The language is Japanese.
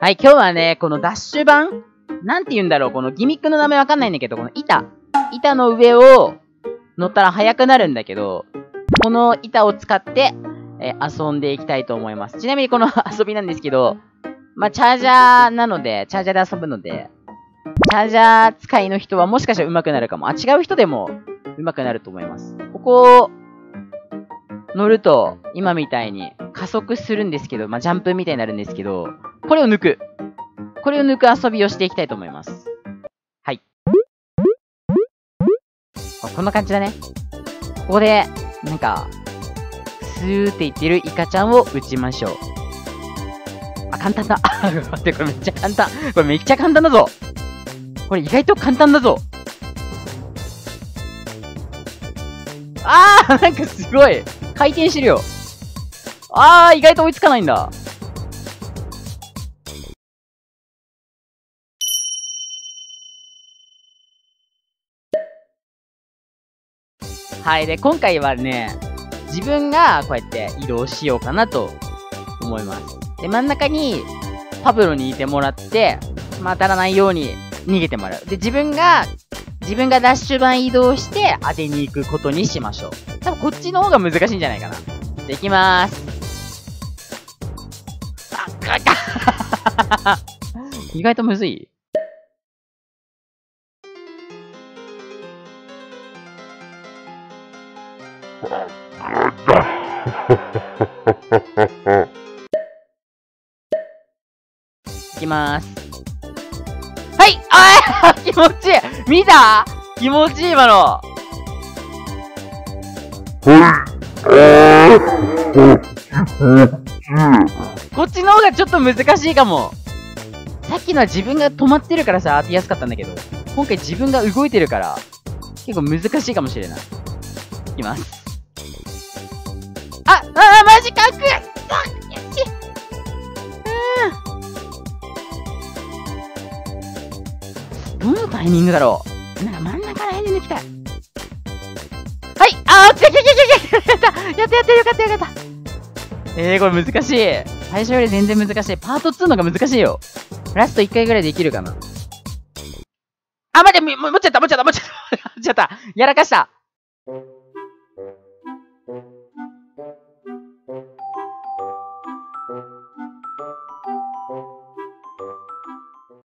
はい、今日はね、このダッシュ版なんて言うんだろうこのギミックの名前わかんないんだけど、この板。板の上を乗ったら速くなるんだけど、この板を使って、え遊んでいきたいと思います。ちなみにこの 遊びなんですけど、まあ、チャージャーなので、チャージャーで遊ぶので、チャージャー使いの人はもしかしたら上手くなるかも。あ、違う人でも上手くなると思います。ここを、乗ると、今みたいに加速するんですけど、まあ、ジャンプみたいになるんですけど、これを抜く。これを抜く遊びをしていきたいと思います。はい。こんな感じだね。ここで、なんか、スーって言ってるイカちゃんを撃ちましょう。あ、簡単だ。あ、待って、これめっちゃ簡単。これめっちゃ簡単だぞ。これ意外と簡単だぞ。あーなんかすごい回転してるよ。あー意外と追いつかないんだ。はい。で、今回はね、自分がこうやって移動しようかなと思います。で、真ん中にパブロにいてもらって、まあ、当たらないように逃げてもらう。で、自分が、自分がダッシュ版移動して当てに行くことにしましょう。多分こっちの方が難しいんじゃないかな。じゃ、行きまーす。あ、っ意外とむずい。いきます。はいあー気持ちいい。見た？気持ちいい今の。こっちの方がちょっと難しいかも。さっきのは自分が止まってるからさ、当てやすかったん。だけど、今回自分が動いてるから、結構難しいかもしれない。いきます。あ、ああ、マジかくどのタイミングだろうなん。か真ん。中ら辺で抜きたい。はいあー、来た来た来た来たやったやったやったよかったよかったえー、これ難しい。最初より全然難しい。パート2のが難しいよ。ラスト1回ぐらいできるかな。あ、待って、も、持っちゃった、持っちゃった、持っちゃった。持っちゃった。やらかした。